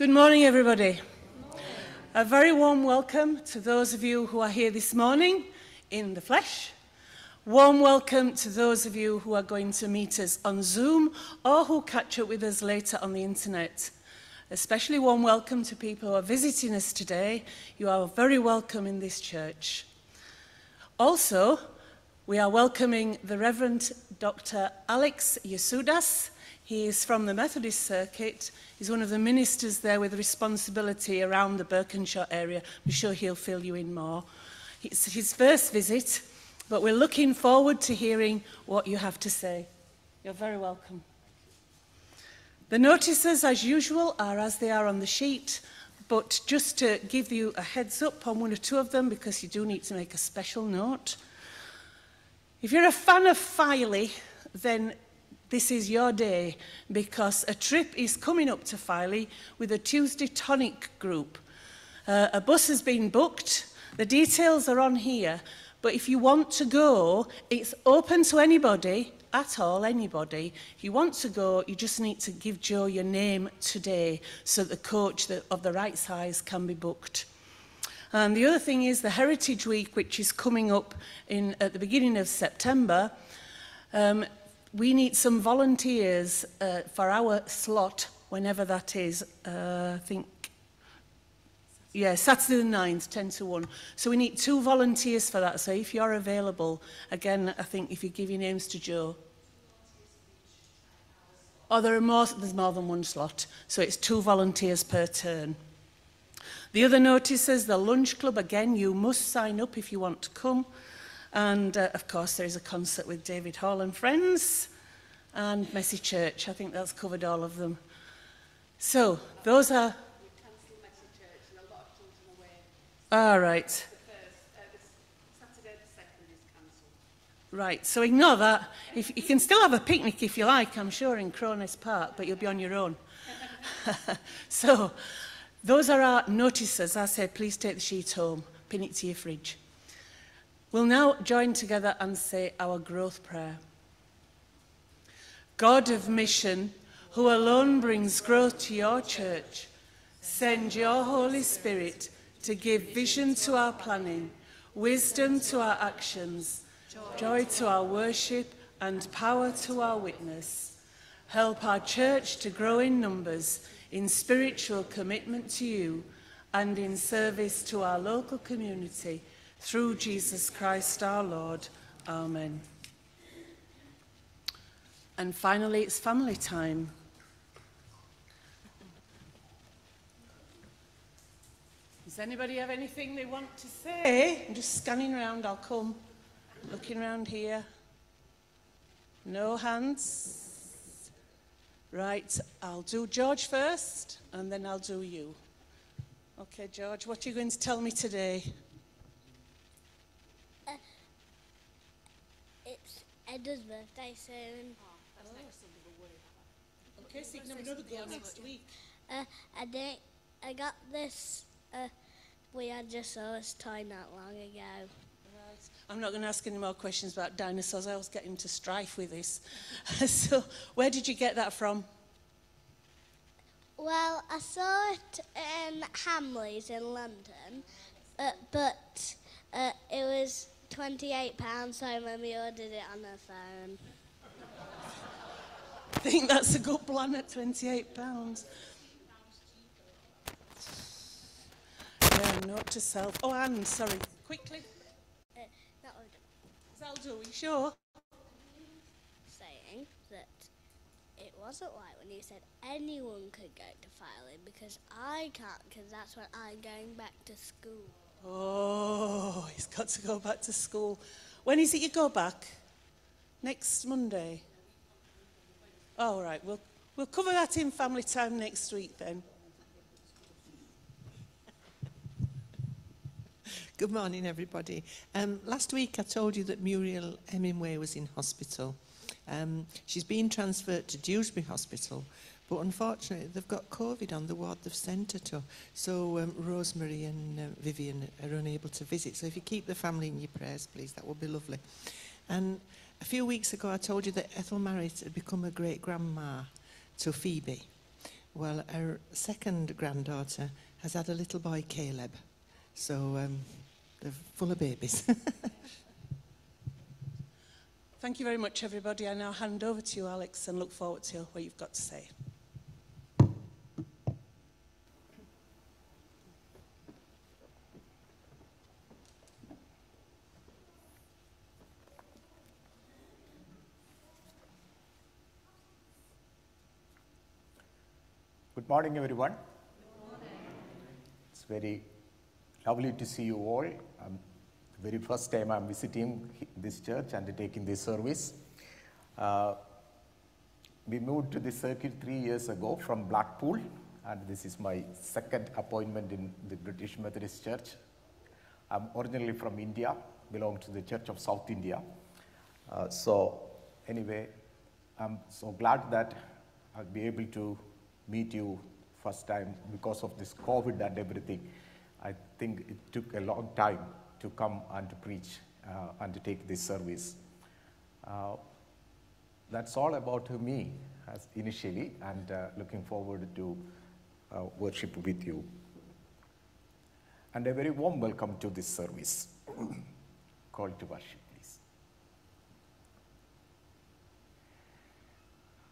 Good morning, everybody. A very warm welcome to those of you who are here this morning in the flesh. Warm welcome to those of you who are going to meet us on Zoom or who catch up with us later on the internet. Especially warm welcome to people who are visiting us today. You are very welcome in this church. Also, we are welcoming the Reverend Dr. Alex Yasudas. He is from the Methodist circuit. He's one of the ministers there with responsibility around the Birkenshire area. I'm sure he'll fill you in more. It's his first visit, but we're looking forward to hearing what you have to say. You're very welcome. The notices, as usual, are as they are on the sheet, but just to give you a heads up on one or two of them, because you do need to make a special note. If you're a fan of Filey, then This is your day because a trip is coming up to Filey with a Tuesday tonic group. Uh, a bus has been booked. The details are on here. But if you want to go, it's open to anybody, at all, anybody. If you want to go, you just need to give Joe your name today so the coach that, of the right size can be booked. And the other thing is the Heritage Week, which is coming up in, at the beginning of September. Um, we need some volunteers uh, for our slot, whenever that is, uh, I think, yeah, Saturday the 9th, 10 to 1. So we need two volunteers for that. So if you're available, again, I think if you give your names to Joe. Oh, there are more, there's more than one slot. So it's two volunteers per turn. The other notices, the lunch club, again, you must sign up if you want to come. And uh, of course, there is a concert with David Hall and Friends and Messy Church. I think that's covered all of them. So, those are. All right. Right, so ignore that. If, you can still have a picnic if you like, I'm sure, in Cronus Park, but you'll be on your own. so, those are our notices. I said, please take the sheet home, pin it to your fridge. We'll now join together and say our growth prayer. God of mission, who alone brings growth to your church, send your Holy Spirit to give vision to our planning, wisdom to our actions, joy to our worship, and power to our witness. Help our church to grow in numbers in spiritual commitment to you and in service to our local community through Jesus Christ our Lord. Amen. And finally, it's family time. Does anybody have anything they want to say? I'm just scanning around, I'll come. Looking around here. No hands. Right, I'll do George first, and then I'll do you. Okay, George, what are you going to tell me today? Uh, it's Edda's birthday soon. Oh, Okay, so you can have another go next week. Uh, I think I got this. Uh, we had just saw this toy not long ago. Right. I'm not going to ask any more questions about dinosaurs. I always get into strife with this. so, where did you get that from? Well, I saw it in Hamleys in London, uh, but uh, it was £28, so we ordered it on the phone. I think that's a good plan at £28. Yeah, note to self. Oh, Anne, sorry. Quickly. Uh, that would do. Are you sure? saying that it wasn't like when you said anyone could go to Filey because I can't because that's when I'm going back to school. Oh, he's got to go back to school. When is it you go back? Next Monday? Oh, all right. We'll, we'll cover that in family time next week then. Good morning, everybody. Um, last week I told you that Muriel Hemingway was in hospital. Um, she's been transferred to Dewsbury Hospital, but unfortunately they've got COVID on the ward they've sent her to. So um, Rosemary and uh, Vivian are unable to visit. So if you keep the family in your prayers, please, that would be lovely. And a few weeks ago I told you that Ethel Merritt had become a great grandma to Phoebe. Well, our second granddaughter has had a little boy, Caleb. So um, they're full of babies. Thank you very much, everybody. I now hand over to you, Alex, and look forward to what you've got to say. Good morning, everyone. It's very lovely to see you all. Um, the very first time I'm visiting this church and taking this service. Uh, we moved to this circuit three years ago from Blackpool, and this is my second appointment in the British Methodist Church. I'm originally from India, belong to the Church of South India. Uh, so, anyway, I'm so glad that I'll be able to meet you first time because of this COVID and everything. I think it took a long time to come and to preach uh, and to take this service. Uh, that's all about me as initially, and uh, looking forward to uh, worship with you. And a very warm welcome to this service. Call to worship, please.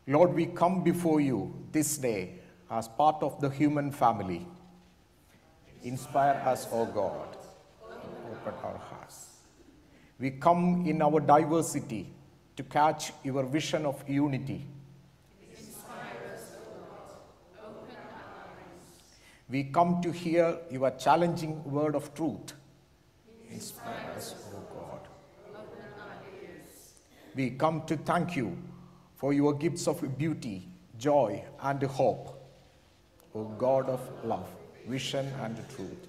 Lord, we come before you this day as part of the human family. Inspire us, O God. Open our hearts. We come in our diversity to catch your vision of unity. Inspire us, O God. Open our eyes. We come to hear your challenging word of truth. Inspire us, O God. We come to thank you for your gifts of beauty, joy, and hope. O God of love, vision, and truth,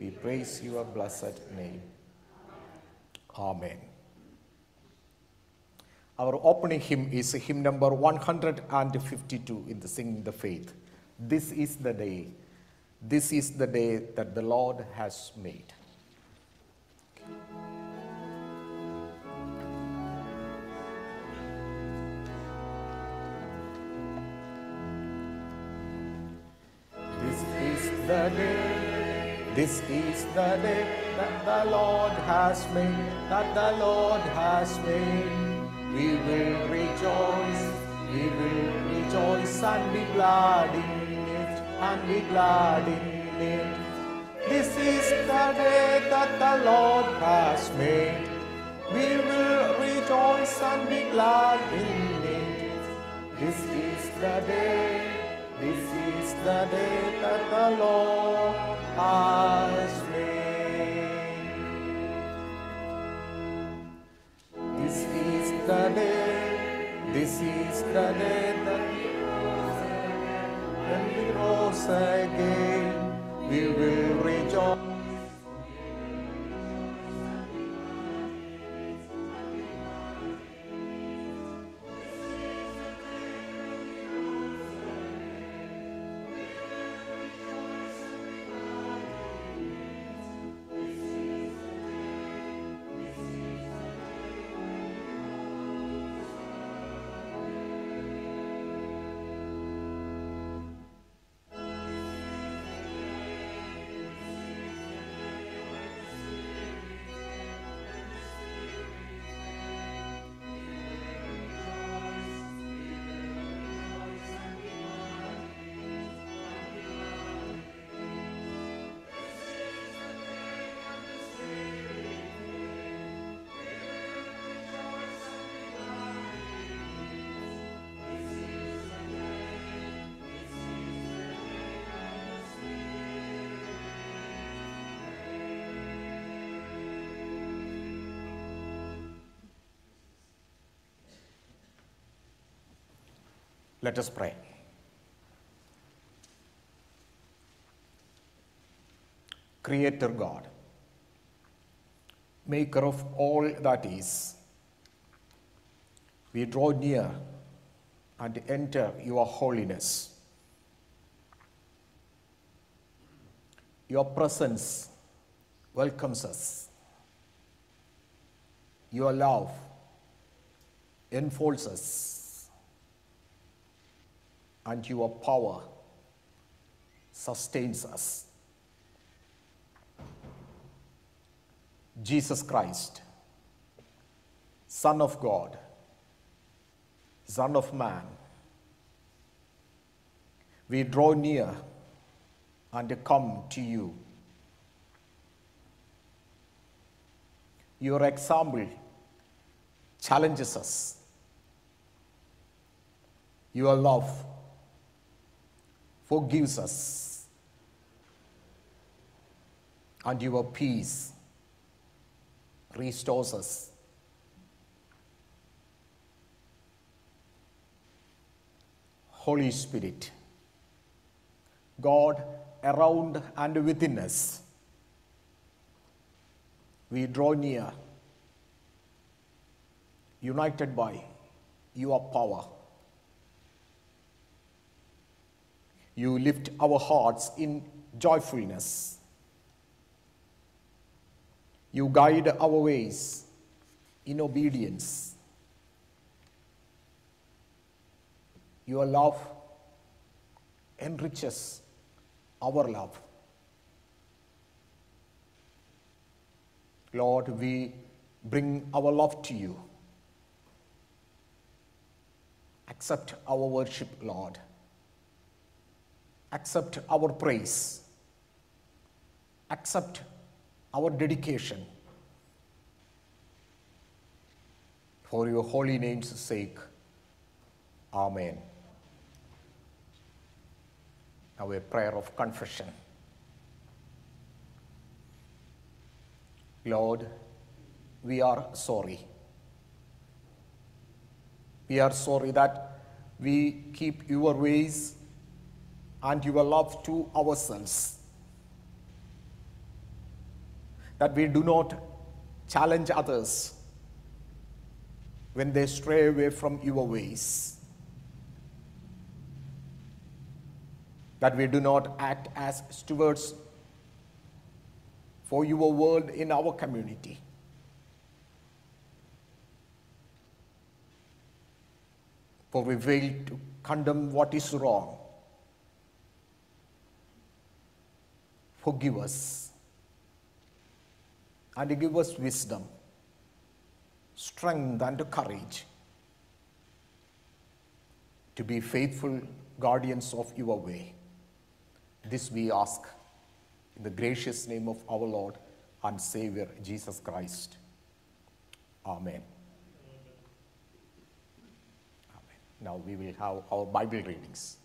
we praise your blessed name. Amen. Our opening hymn is hymn number 152 in the Sing the Faith. This is the day. This is the day that the Lord has made. The day, this is the day that the Lord has made, that the Lord has made. We will rejoice, we will rejoice and be glad in it, and be glad in it. This is the day that the Lord has made. We will rejoice and be glad in it. This is the day, this is the day that the Lord has made. This is the day, this is the day that when we rose again, we will Let us pray. Creator God, Maker of all that is, we draw near and enter your holiness. Your presence welcomes us. Your love enfolds us and your power sustains us. Jesus Christ, Son of God, Son of Man, we draw near and come to you. Your example challenges us. Your love forgives us. And your peace restores us. Holy Spirit, God around and within us, we draw near, united by your power. You lift our hearts in joyfulness. You guide our ways in obedience. Your love enriches our love. Lord, we bring our love to you. Accept our worship, Lord. Accept our praise. Accept our dedication. For your holy name's sake. Amen. Now, a prayer of confession. Lord, we are sorry. We are sorry that we keep your ways and your love to ourselves. That we do not challenge others when they stray away from your ways. That we do not act as stewards for your world in our community. For we fail to condemn what is wrong. Forgive us and give us wisdom, strength, and courage to be faithful guardians of your way. This we ask in the gracious name of our Lord and Savior Jesus Christ. Amen. Amen. Now we will have our Bible readings.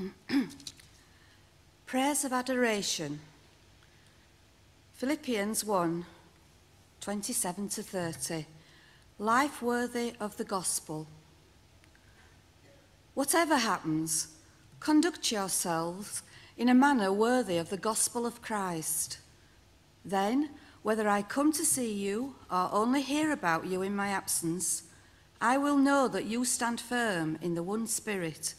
Prayers of Adoration. Philippians 1 27 to 30. Life worthy of the gospel. Whatever happens, conduct yourselves in a manner worthy of the gospel of Christ. Then, whether I come to see you or only hear about you in my absence, I will know that you stand firm in the one spirit,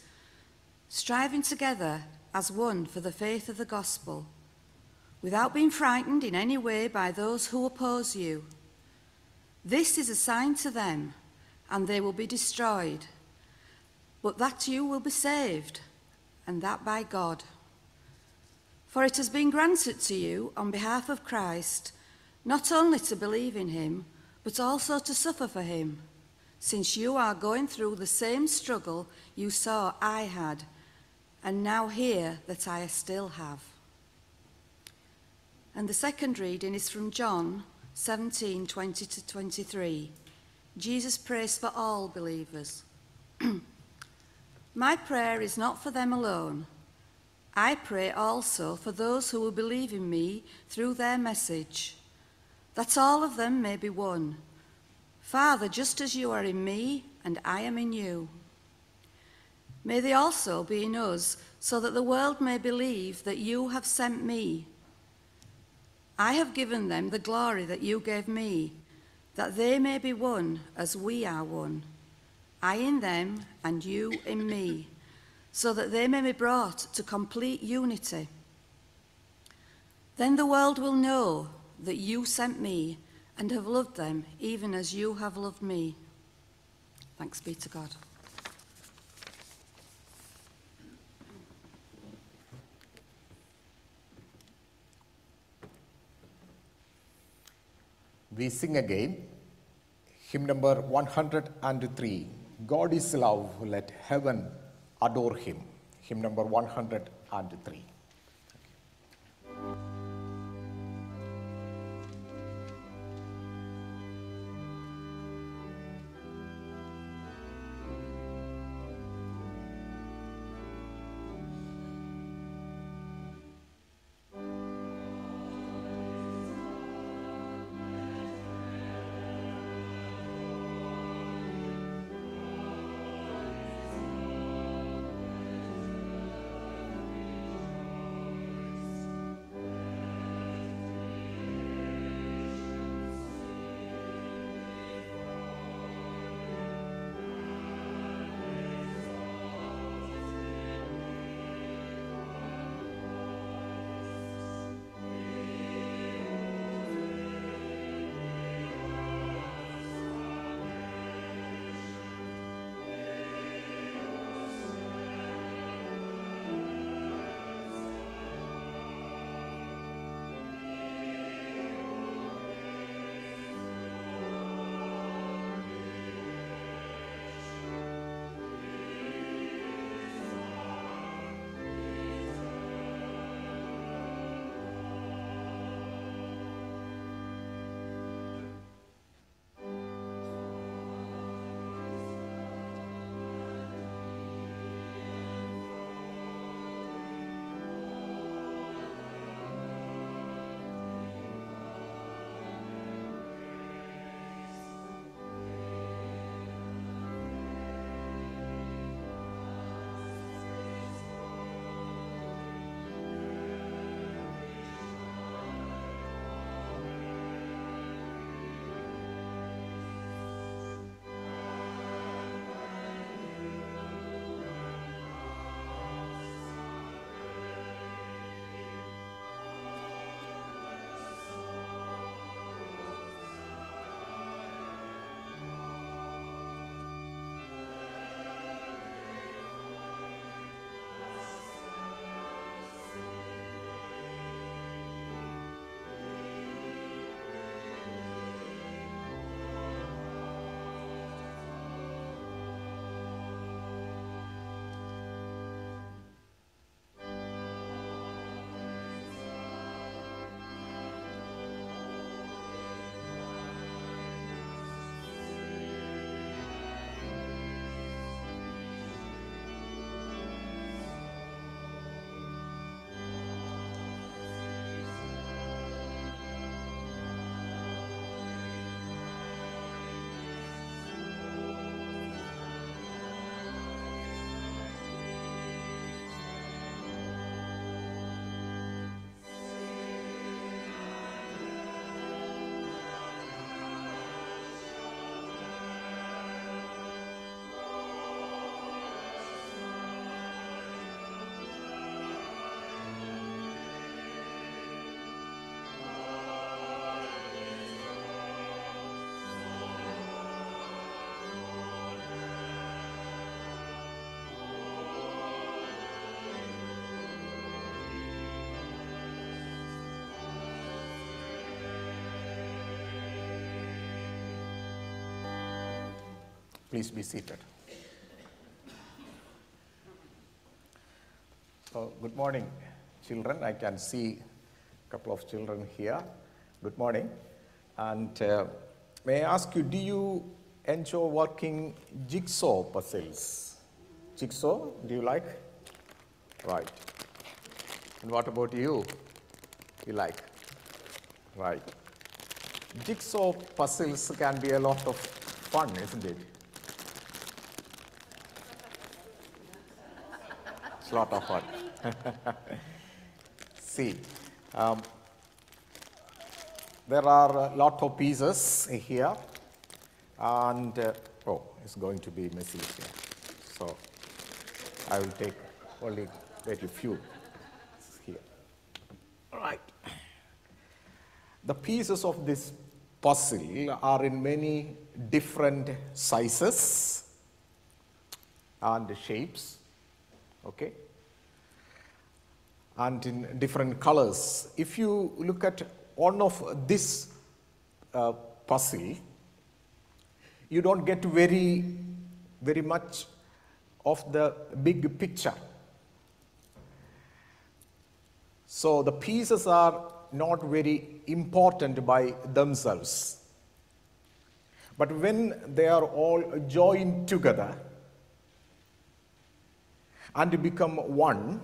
striving together as one for the faith of the gospel, without being frightened in any way by those who oppose you. This is a sign to them, and they will be destroyed, but that you will be saved, and that by God. For it has been granted to you on behalf of Christ not only to believe in him, but also to suffer for him, since you are going through the same struggle you saw I had and now hear that I still have. And the second reading is from John 17 20 to 23. Jesus prays for all believers. My prayer is not for them alone. I pray also for those who will believe in me through their message, that all of them may be one. Father, just as you are in me and I am in you May they also be in us, so that the world may believe that you have sent me. I have given them the glory that you gave me, that they may be one as we are one. I in them and you in me, so that they may be brought to complete unity. Then the world will know that you sent me and have loved them even as you have loved me. Thanks be to God. We sing again. Hymn number 103. God is love, let heaven adore him. Hymn number 103. Please be seated. So, good morning, children. I can see a couple of children here. Good morning. And uh, may I ask you, do you enjoy working jigsaw puzzles? Jigsaw, do you like? Right. And what about you? You like? Right. Jigsaw puzzles can be a lot of fun, isn't it? Lot of fun. See, um, there are a lot of pieces here, and uh, oh, it's going to be messy here. So, I will take only very few here. All right. The pieces of this puzzle are in many different sizes and shapes, okay, and in different colors. If you look at one of this uh, puzzle, you don't get very, very much of the big picture. So the pieces are not very important by themselves. But when they are all joined together and to become one,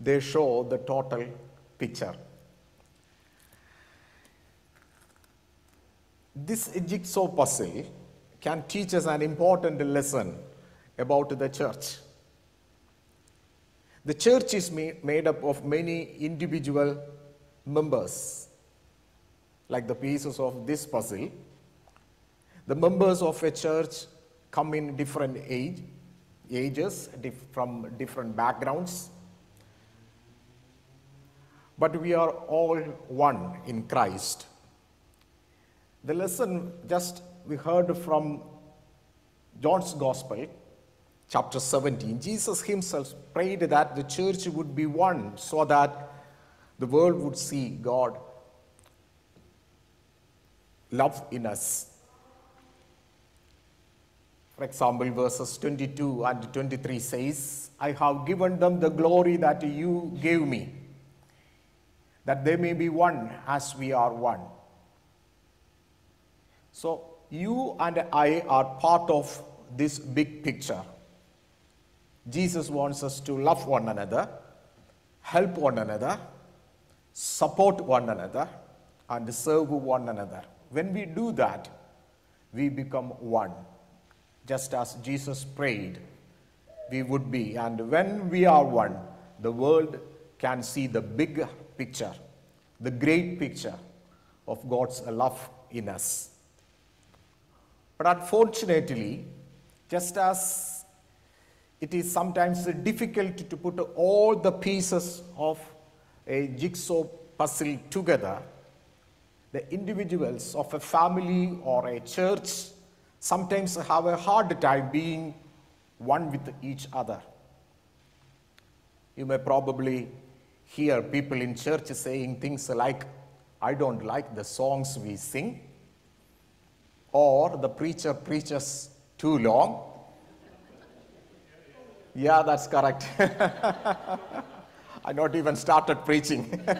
they show the total picture. This jigsaw puzzle can teach us an important lesson about the church. The church is made up of many individual members, like the pieces of this puzzle. The members of a church come in different age, ages, dif- from different backgrounds, but we are all one in Christ. The lesson just we heard from John's Gospel, chapter 17, Jesus himself prayed that the church would be one so that the world would see God love in us. For example, verses 22 and 23 says, I have given them the glory that you gave me, that they may be one as we are one. So, you and I are part of this big picture. Jesus wants us to love one another, help one another, support one another, and serve one another. When we do that, we become one. Just as Jesus prayed, we would be. And when we are one, the world can see the big picture, the great picture of God's love in us. But unfortunately, just as it is sometimes difficult to put all the pieces of a jigsaw puzzle together, the individuals of a family or a church sometimes have a hard time being one with each other. You may probably hear people in church saying things like, I don't like the songs we sing, or the preacher preaches too long. Yeah, that's correct. I not even started preaching.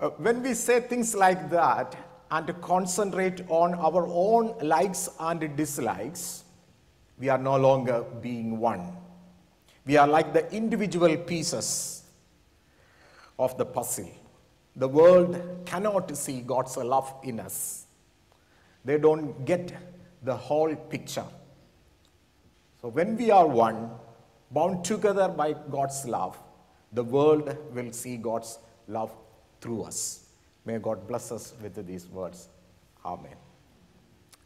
Uh, when we say things like that and concentrate on our own likes and dislikes, we are no longer being one. We are like the individual pieces of the puzzle. The world cannot see God's love in us. They don't get the whole picture. So when we are one, bound together by God's love, the world will see God's love through us. May God bless us with these words. Amen.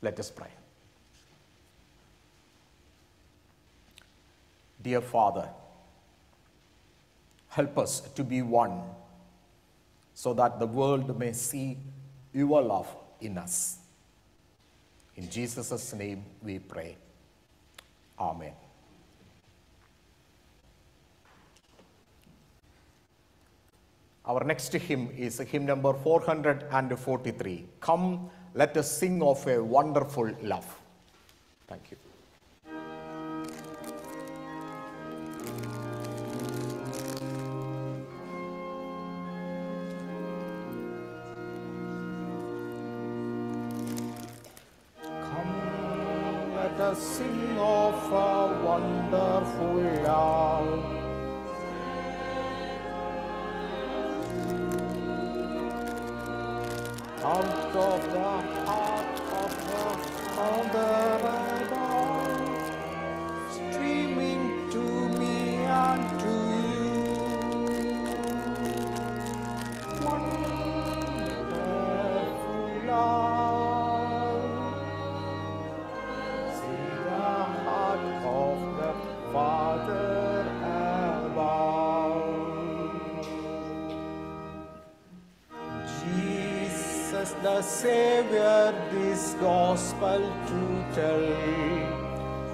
Let us pray. Dear Father, help us to be one so that the world may see your love in us. In Jesus' name we pray. Amen. Our next hymn is hymn number 443. Come, let us sing of a wonderful love. Thank you. The Savior this gospel to tell.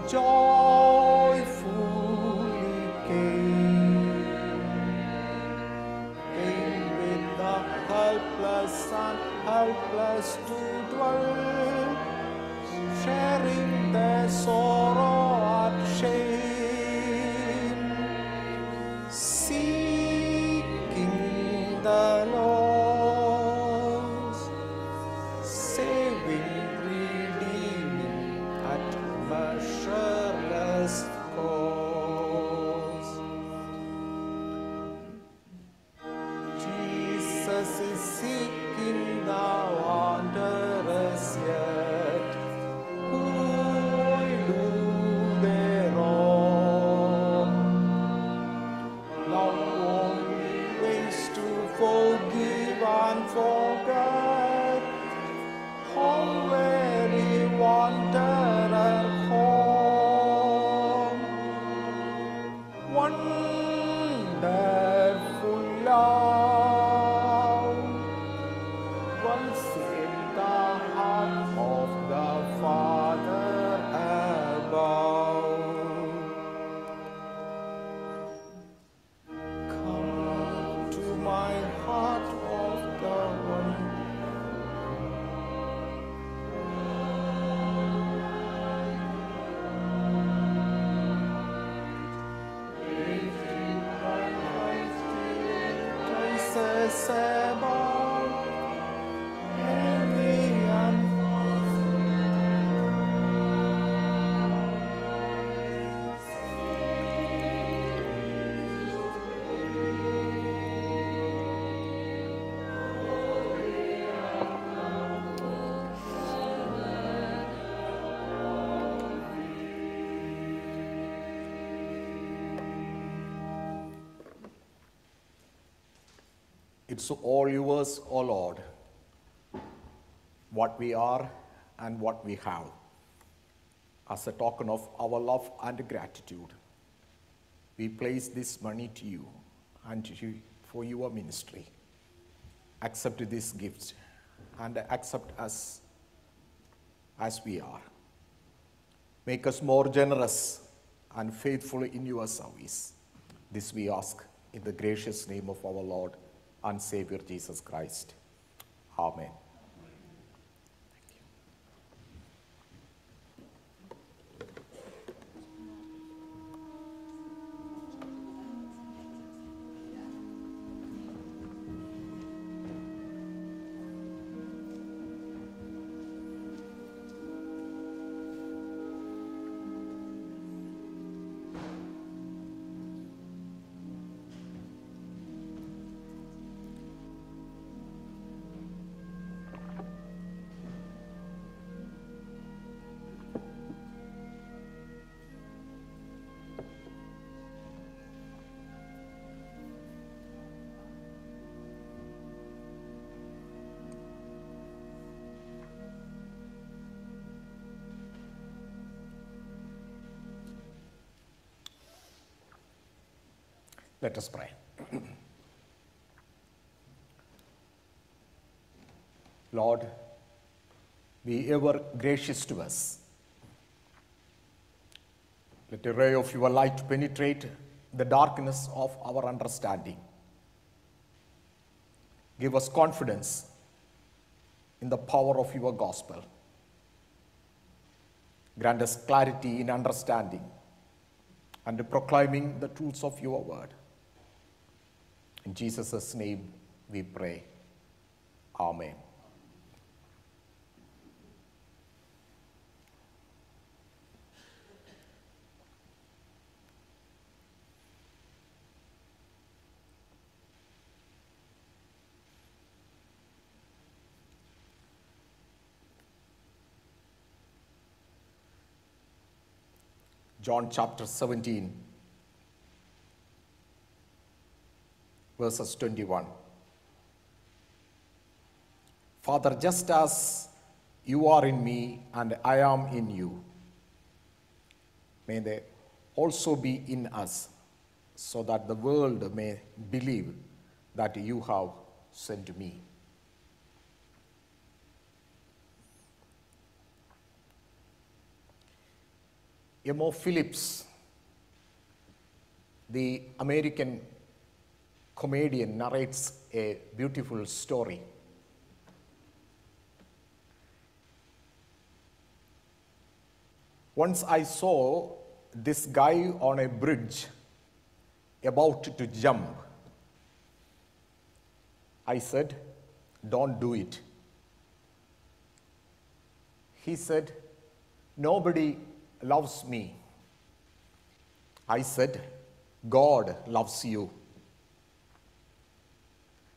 Joyfully came, came with the helpless and helpless to dwell, sharing their sorrow It's all yours, O Lord, what we are and what we have, as a token of our love and gratitude. We place this money to you and to you for your ministry. Accept this gift and accept us as we are. Make us more generous and faithful in your service. This we ask in the gracious name of our Lord and Savior Jesus Christ. Amen. Let us pray. Lord, be ever gracious to us. Let a ray of your light penetrate the darkness of our understanding. Give us confidence in the power of your gospel. Grant us clarity in understanding and proclaiming the truths of your word. In Jesus' name we pray. Amen. John chapter 17, verses 21. Father, just as you are in me and I am in you, may they also be in us, so that the world may believe that you have sent me. M.O. Phillips, the American comedian, narrates a beautiful story. Once I saw this guy on a bridge about to jump. I said, Don't do it. He said, Nobody loves me. I said, God loves you.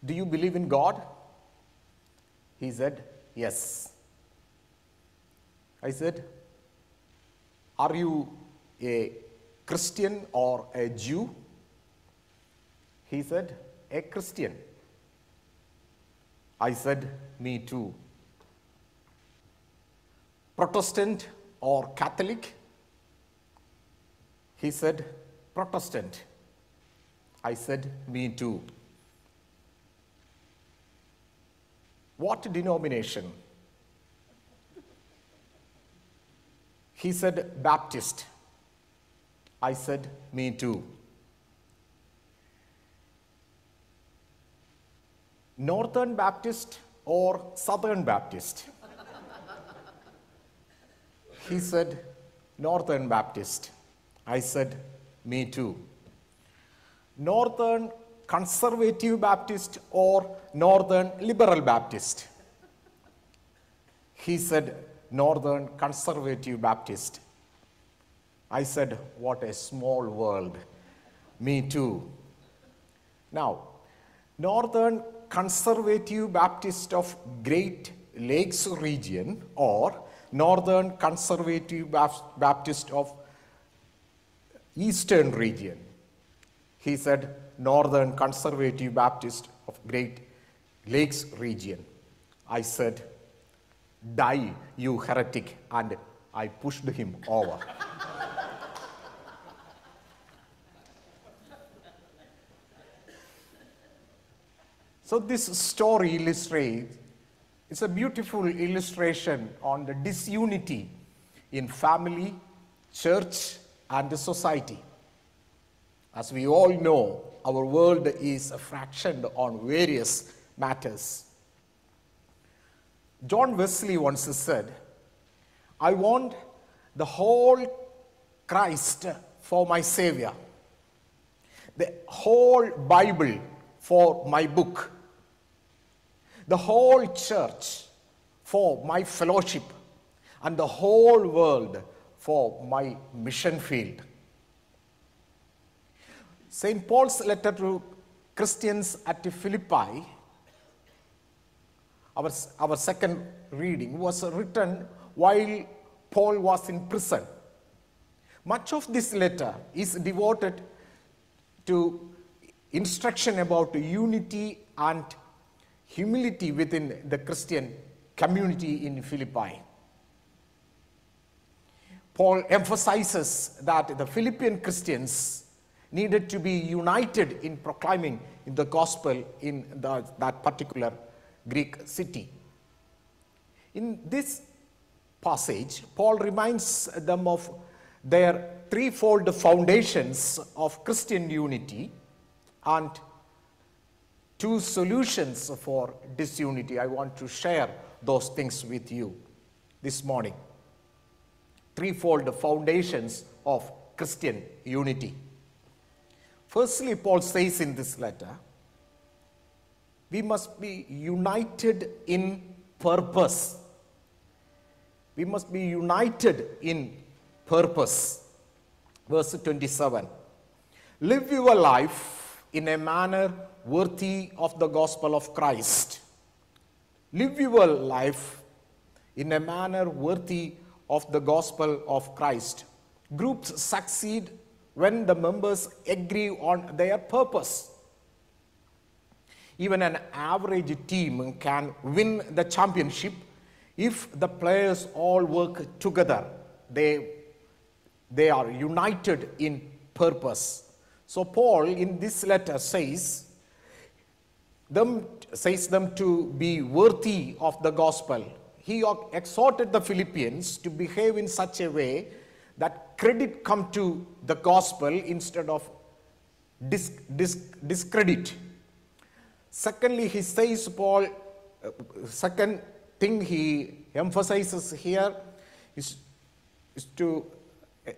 Do you believe in God? He said, Yes. I said, Are you a Christian or a Jew? He said, A Christian. I said, Me too. Protestant or Catholic? He said, Protestant. I said, Me too. What denomination? He said, Baptist. I said, Me too. Northern Baptist or Southern Baptist? he said, Northern Baptist. I said, Me too. Northern Conservative Baptist or Northern Liberal Baptist? He said, Northern Conservative Baptist. I said, What a small world. Me too. Now, Northern Conservative Baptist of Great Lakes region or Northern Conservative Baptist of Eastern region. He said, Northern Conservative Baptist of Great Lakes region. I said, Die, you heretic, and I pushed him over. so, this story illustrates, it's a beautiful illustration on the disunity in family, church, and society. As we all know, our world is fractioned on various matters. John Wesley once said, I want the whole Christ for my Savior, the whole Bible for my book, the whole church for my fellowship, and the whole world for my mission field. St. Paul's letter to Christians at Philippi, our, our second reading, was written while Paul was in prison. Much of this letter is devoted to instruction about unity and humility within the Christian community in Philippi. Paul emphasizes that the Philippian Christians needed to be united in proclaiming in the gospel in the, that particular Greek city. In this passage, Paul reminds them of their threefold foundations of Christian unity and two solutions for disunity. I want to share those things with you this morning. Threefold foundations of Christian unity. Firstly, Paul says in this letter, we must be united in purpose. We must be united in purpose. Verse 27 Live your life in a manner worthy of the gospel of Christ. Live your life in a manner worthy of the gospel of Christ. Groups succeed when the members agree on their purpose. Even an average team can win the championship if the players all work together. They, they are united in purpose. So Paul in this letter says them says them to be worthy of the gospel. He exhorted the Philippians to behave in such a way that credit come to the gospel instead of dis- dis- discredit. Secondly, he says, Paul, uh, second thing he emphasizes here is, is to,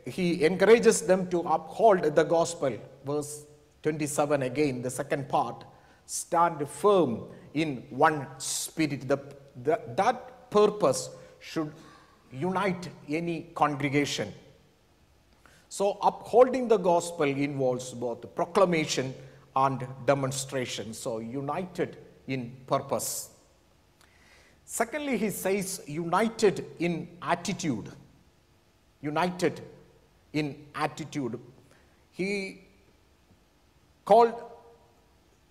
he encourages them to uphold the gospel. Verse 27 again, the second part, stand firm in one spirit. The, the, that purpose should unite any congregation. So, upholding the gospel involves both proclamation and demonstration. So, united in purpose. Secondly, he says united in attitude. United in attitude. He called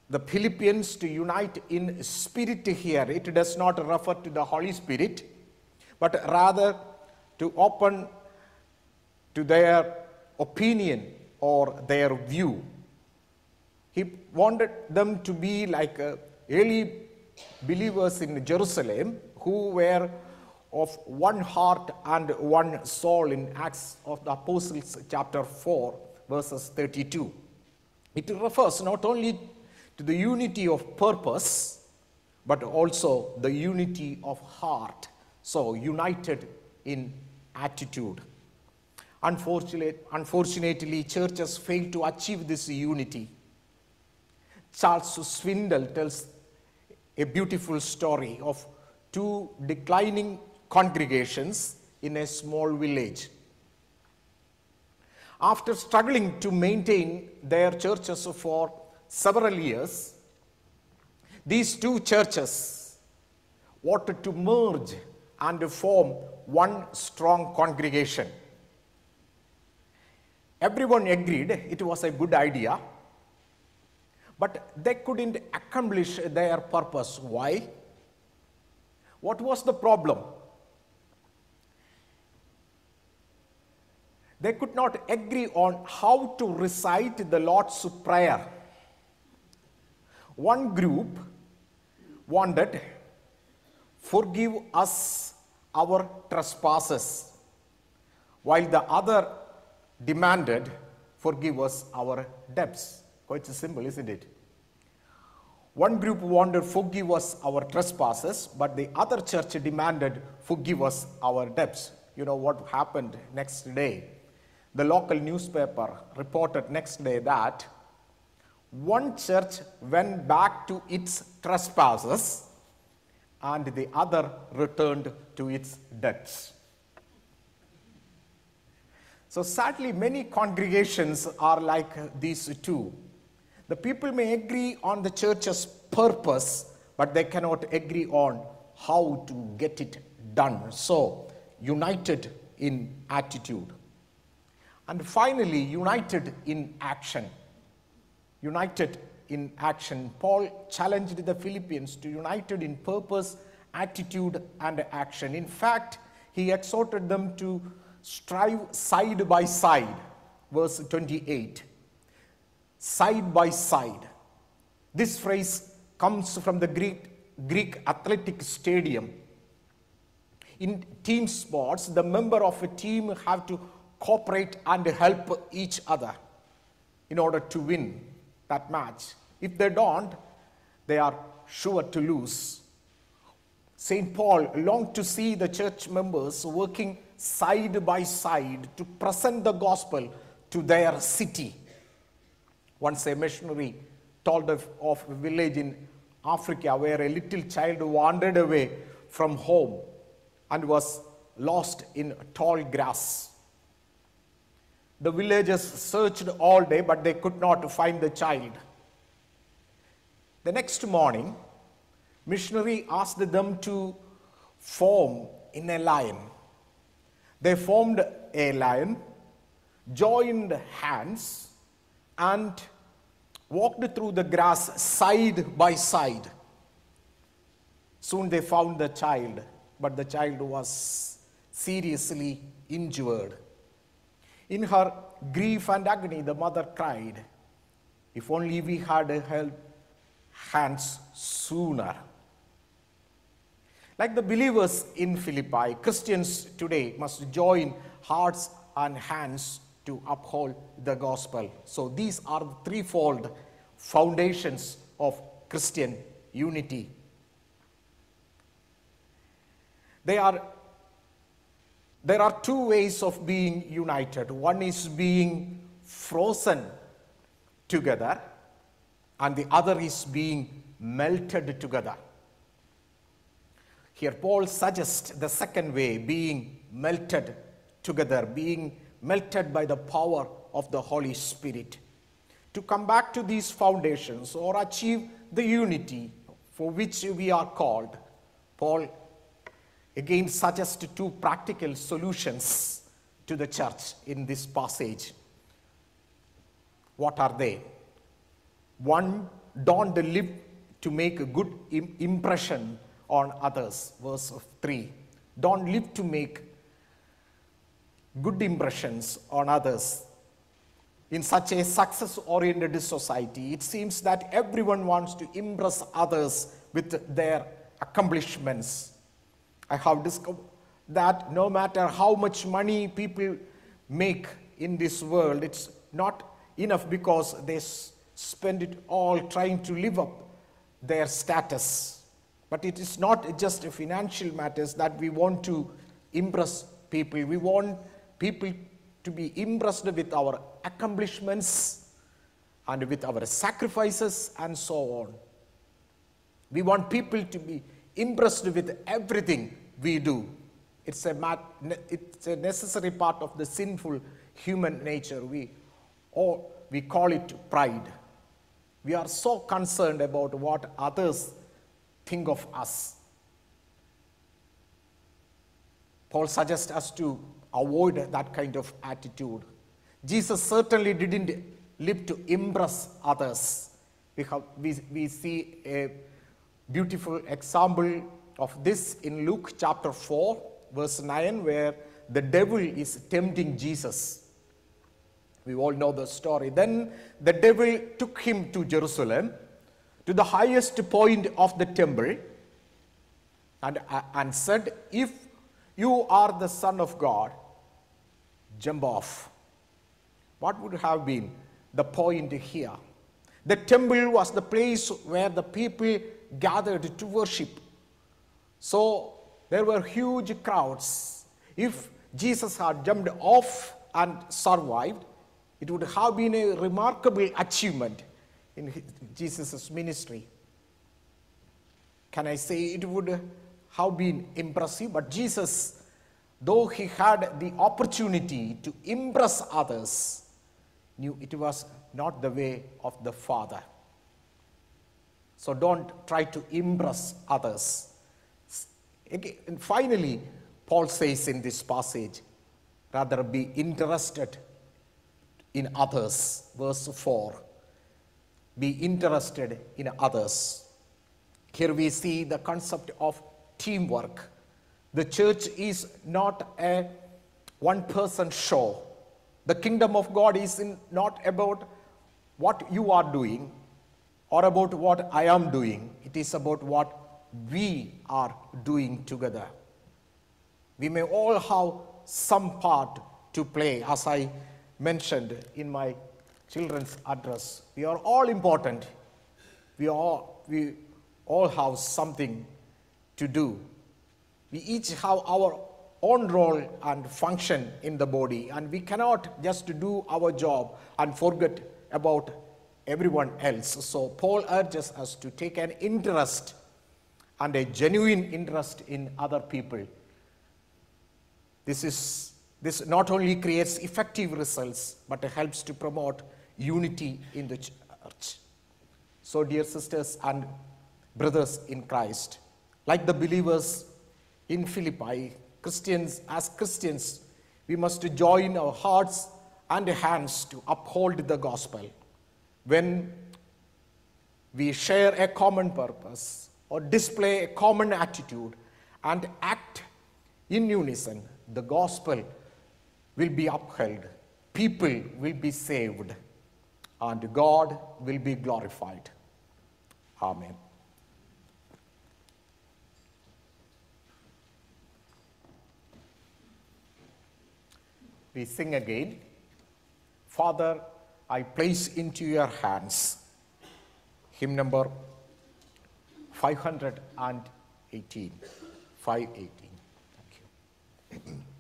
the Philippians to unite in spirit here. It does not refer to the Holy Spirit, but rather to open to their opinion or their view. He wanted them to be like uh, early believers in Jerusalem who were of one heart and one soul in Acts of the Apostles, chapter 4, verses 32. It refers not only to the unity of purpose, but also the unity of heart. So, united in attitude. Unfortunately, churches fail to achieve this unity. Charles Swindoll tells a beautiful story of two declining congregations in a small village. After struggling to maintain their churches for several years, these two churches wanted to merge and form one strong congregation. Everyone agreed it was a good idea, but they couldn't accomplish their purpose. Why? What was the problem? They could not agree on how to recite the Lord's Prayer. One group wanted, Forgive us our trespasses, while the other demanded, Forgive us our debts. Quite a simple, isn't it? One group wanted, Forgive us our trespasses, but the other church demanded, Forgive us our debts. You know what happened next day? The local newspaper reported next day that one church went back to its trespasses and the other returned to its debts. So, sadly, many congregations are like these two. The people may agree on the church's purpose, but they cannot agree on how to get it done. So, united in attitude. And finally, united in action. United in action. Paul challenged the Philippians to united in purpose, attitude, and action. In fact, he exhorted them to strive side by side. Verse 28. Side by side. This phrase comes from the Greek, Greek athletic stadium. In team sports, the member of a team have to cooperate and help each other in order to win that match. If they don't, they are sure to lose. St. Paul longed to see the church members working side by side to present the gospel to their city. Once a missionary told of, of a village in Africa where a little child wandered away from home and was lost in tall grass. The villagers searched all day, but they could not find the child. The next morning, missionary asked them to form in a line. They formed a line, joined hands, and walked through the grass side by side. Soon they found the child, but the child was seriously injured. In her grief and agony, the mother cried, If only we had held hands sooner. Like the believers in Philippi, Christians today must join hearts and hands to uphold the gospel. So these are the threefold foundations of Christian unity. They are, there are two ways of being united. One is being frozen together, and the other is being melted together. Here, Paul suggests the second way, being melted together, being melted by the power of the Holy Spirit. To come back to these foundations or achieve the unity for which we are called, Paul again suggests two practical solutions to the church in this passage. What are they? One, don't live to make a good impression on others. Verse 3. Don't live to make good impressions on others. In such a success oriented society, it seems that everyone wants to impress others with their accomplishments. I have discovered that no matter how much money people make in this world, it's not enough because they spend it all trying to live up their status. But it is not just financial matters that we want to impress people. We want people to be impressed with our accomplishments and with our sacrifices and so on. We want people to be impressed with everything we do. It's a, it's a necessary part of the sinful human nature. We, or we call it pride. We are so concerned about what others think of us. Paul suggests us to avoid that kind of attitude. Jesus certainly didn't live to impress others. We, have, we, we see a beautiful example of this in Luke chapter 4, verse 9, where the devil is tempting Jesus. We all know the story. Then the devil took him to Jerusalem, to the highest point of the temple, and, and said, If you are the Son of God, jump off. What would have been the point here? The temple was the place where the people gathered to worship. So there were huge crowds. If Jesus had jumped off and survived, it would have been a remarkable achievement in Jesus' ministry. Can I say it would have been impressive? But Jesus, though he had the opportunity to impress others, knew it was not the way of the Father. So don't try to impress others. And finally, Paul says in this passage, rather be interested in others. Verse 4 Be interested in others. Here we see the concept of teamwork. The church is not a one person show. The kingdom of God is in, not about what you are doing or about what I am doing. It is about what we are doing together. We may all have some part to play, as I mentioned in my children's address. We are all important. We all, we all have something to do. We each have our own role and function in the body, and we cannot just do our job and forget about everyone else. So, Paul urges us to take an interest and a genuine interest in other people. This, is, this not only creates effective results, but helps to promote unity in the church. So, dear sisters and brothers in Christ, like the believers in Philippi, Christians, as Christians, we must join our hearts and hands to uphold the gospel. When we share a common purpose or display a common attitude and act in unison, the gospel will be upheld, people will be saved, and God will be glorified. Amen. We sing again. Father, I place into your hands hymn number 518. 518. Thank you.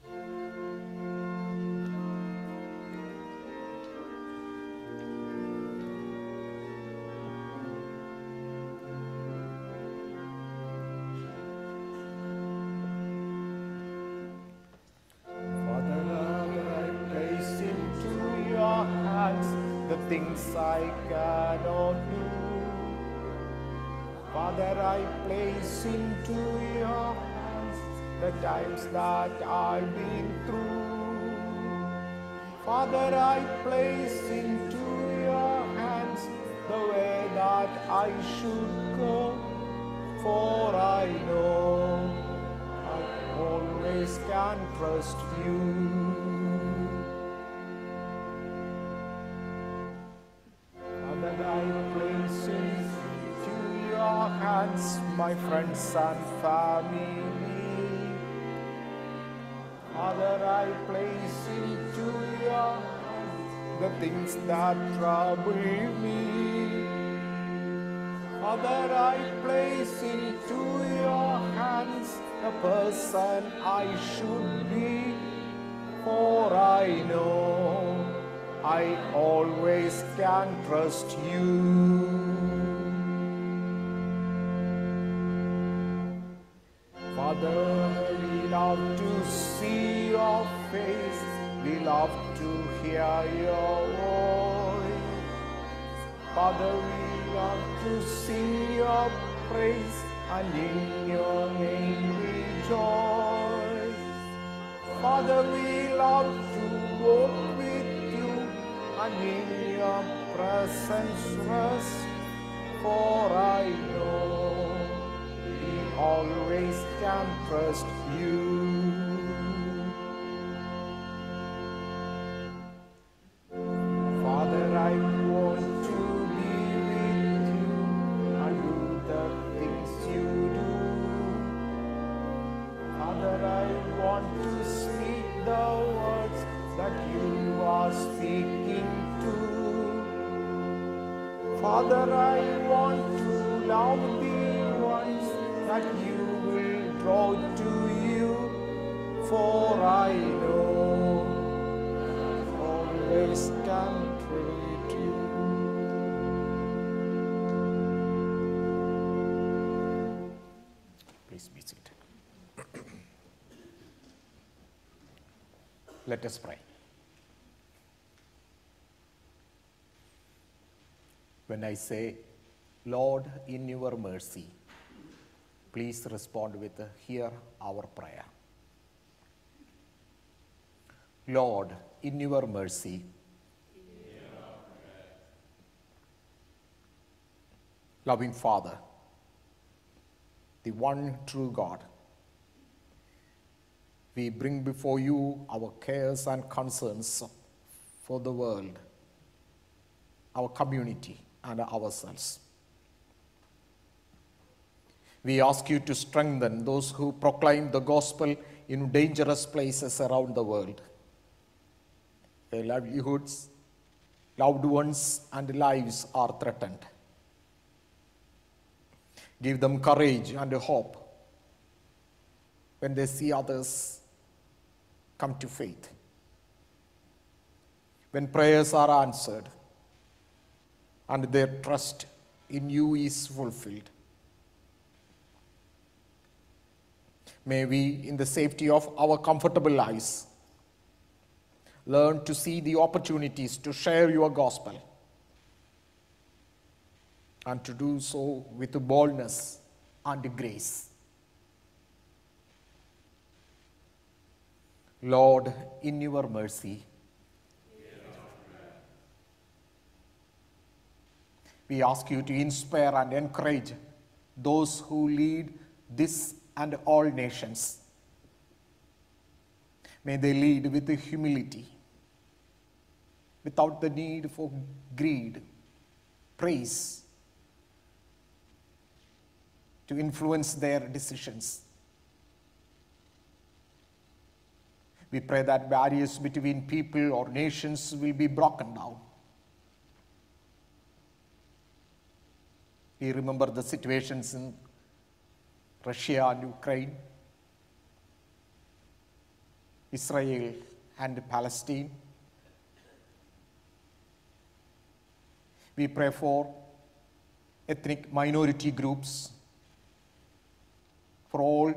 can trust you. Father, I place into your hands my friends and family. Father, I place into your hands the things that trouble me. Father, I place into your hands the person I should be, for I know I always can trust you. Father, we love to see your face, we love to hear your voice. Father, we love to sing your praise and in your name rejoice. Father, we love to walk with you and in your presence rest. For I know we always can trust you. Let us pray. When I say, Lord, in your mercy, please respond with hear our prayer. Lord, in your mercy, loving Father, the one true God, we bring before you our cares and concerns for the world, our community, and ourselves. We ask you to strengthen those who proclaim the gospel in dangerous places around the world. Their livelihoods, loved ones, and lives are threatened. Give them courage and hope when they see others come to faith. When prayers are answered and their trust in you is fulfilled. May we, in the safety of our comfortable lives, learn to see the opportunities to share your gospel and to do so with boldness and grace. Lord, in your mercy, we ask you to inspire and encourage those who lead this and all nations. May they lead with humility, without the need for greed, praise, to influence their decisions. We pray that barriers between people or nations will be broken down. We remember the situations in Russia and Ukraine, Israel and Palestine. We pray for ethnic minority groups, for all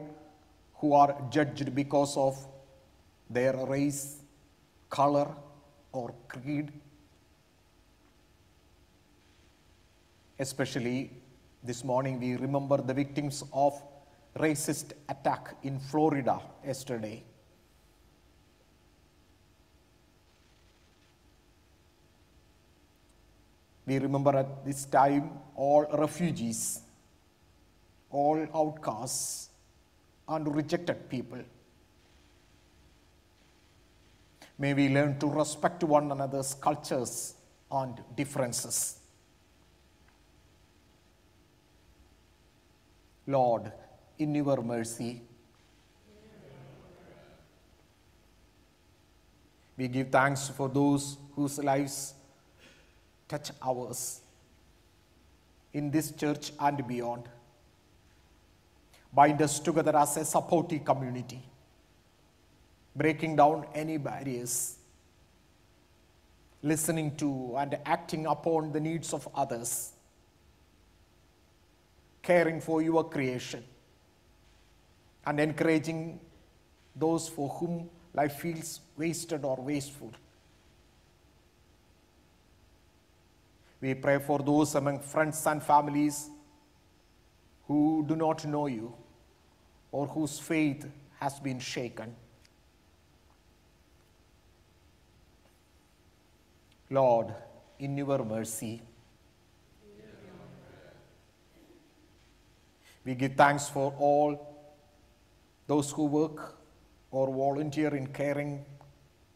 who are judged because of their race, color, or creed. Especially this morning, we remember the victims of racist attack in Florida yesterday. We remember at this time all refugees, all outcasts, and rejected people. May we learn to respect one another's cultures and differences. Lord, in your mercy, we give thanks for those whose lives touch ours in this church and beyond. Bind us together as a supportive community, breaking down any barriers, listening to and acting upon the needs of others, caring for your creation, and encouraging those for whom life feels wasted or wasteful. We pray for those among friends and families who do not know you or whose faith has been shaken. Lord, in your mercy, we give thanks for all those who work or volunteer in caring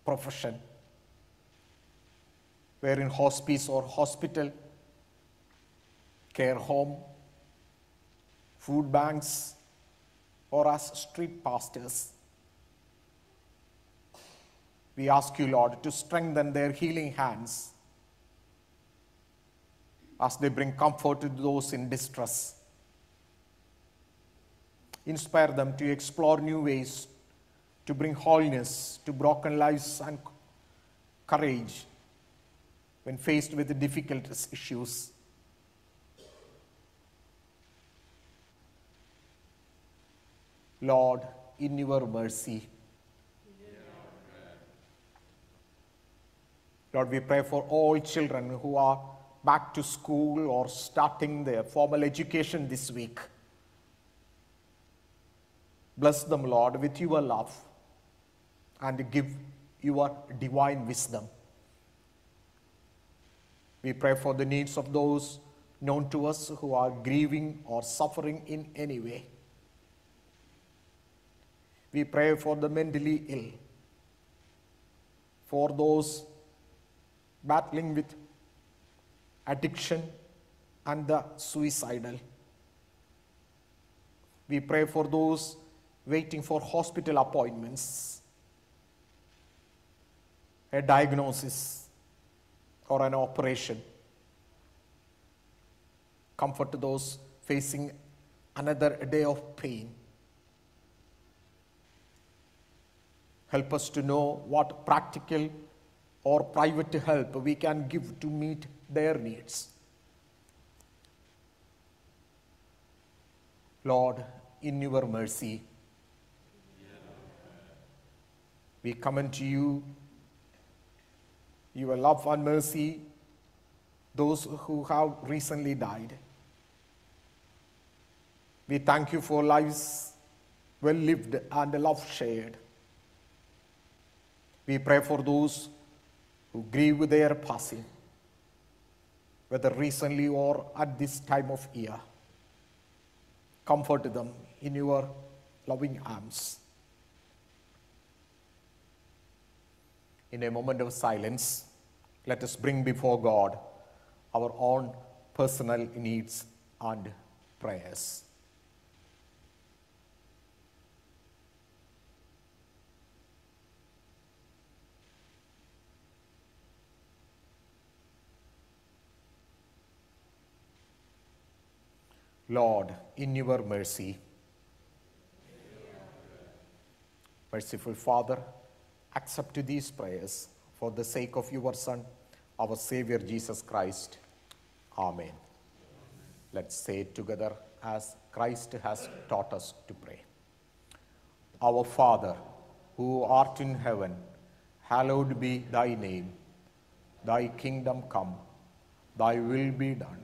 profession where in hospice or hospital, care home, food banks, or as street pastors. We ask you, Lord, to strengthen their healing hands as they bring comfort to those in distress. Inspire them to explore new ways to bring holiness to broken lives and courage when faced with difficult issues. Lord, in your mercy. Lord, we pray for all children who are back to school or starting their formal education this week. Bless them, Lord, with your love and give your divine wisdom. We pray for the needs of those known to us who are grieving or suffering in any way. We pray for the mentally ill, for those battling with addiction and the suicidal. We pray for those waiting for hospital appointments, a diagnosis, or an operation. Comfort those facing another day of pain. Help us to know what practical or private help we can give to meet their needs. Lord, in your mercy, we come unto you, your love and mercy, those who have recently died. We thank you for lives well lived and love shared. We pray for those who grieve their passing, whether recently or at this time of year. Comfort them in your loving arms. In a moment of silence, let us bring before God our own personal needs and prayers. Lord, in your mercy, merciful Father, accept these prayers for the sake of your Son, our Savior Jesus Christ. Amen. Let's say it together as Christ has taught us to pray. Our Father, who art in heaven, hallowed be thy name. Thy kingdom come, thy will be done,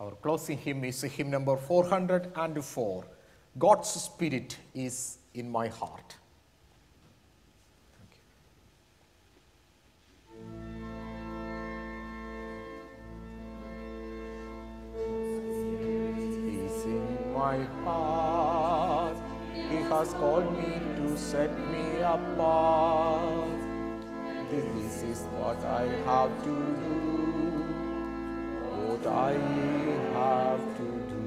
Our closing hymn is hymn number 404 God's Spirit is in my heart. My heart. He has called me to set me apart. This is what I have to do. What I have to do.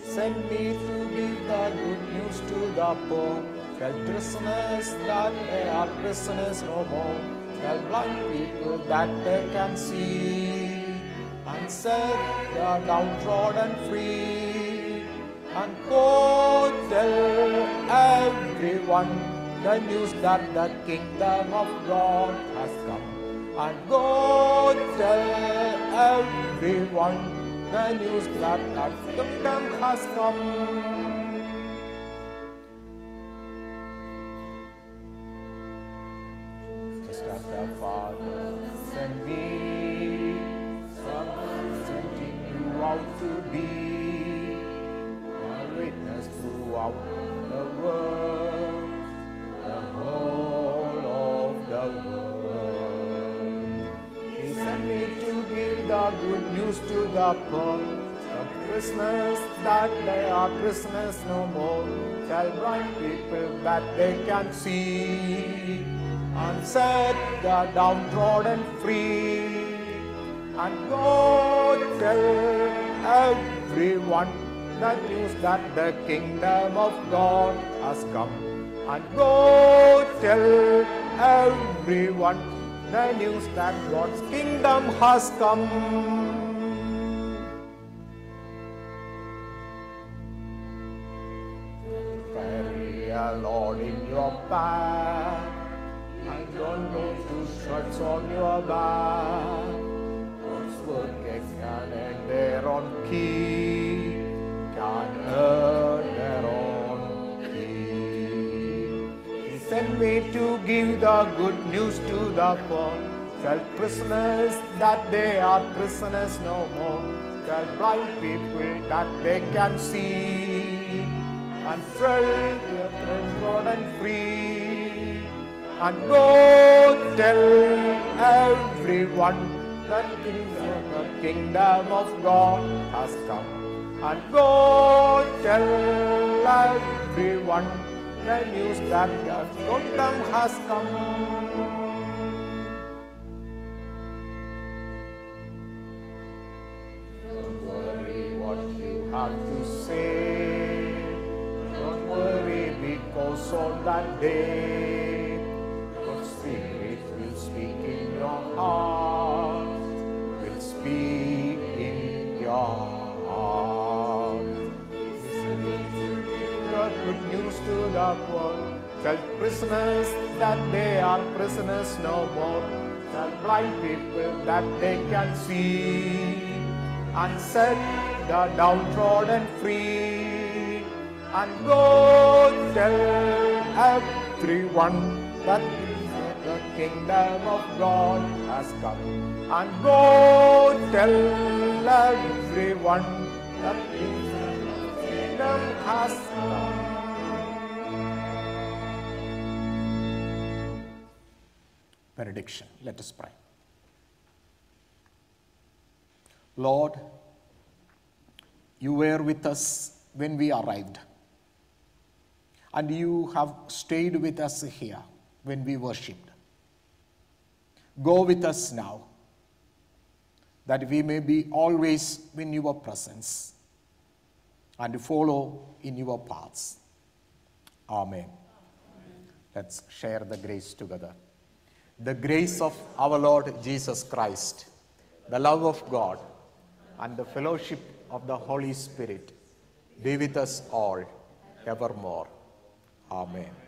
Send me to give the good news to the poor. Tell prisoners that they are prisoners no more. Tell blind people that they can see. And set the downtrodden free. And go tell everyone the news that the kingdom of God has come. And go tell everyone the news that the kingdom has come. The good news to the poor, the prisoners that they are prisoners no more. Tell blind people that they can see, and set the downtrodden free. And go tell everyone the news that the kingdom of God has come. And go tell everyone the news that God's kingdom has come. Carry a Lord in your back. Good news to the poor. Tell prisoners that they are prisoners no more. Tell blind people that they can see. And tell their friends and free. And go tell everyone that the kingdom of God has come. And go tell everyone the news that the kingdom has come. Don't worry what you have to say. Don't worry because on that day, the. Tell prisoners that they are prisoners no more. Tell blind people that they can see. And set the downtrodden free. And go tell everyone that the kingdom of God has come. And go tell everyone that the kingdom has come. Benediction. Let us pray. Lord, you were with us when we arrived. And you have stayed with us here when we worshipped. Go with us now, that we may be always in your presence and follow in your paths. Amen. Let's share the grace together. The grace of our Lord Jesus Christ, the love of God, and the fellowship of the Holy Spirit be with us all evermore. Amen.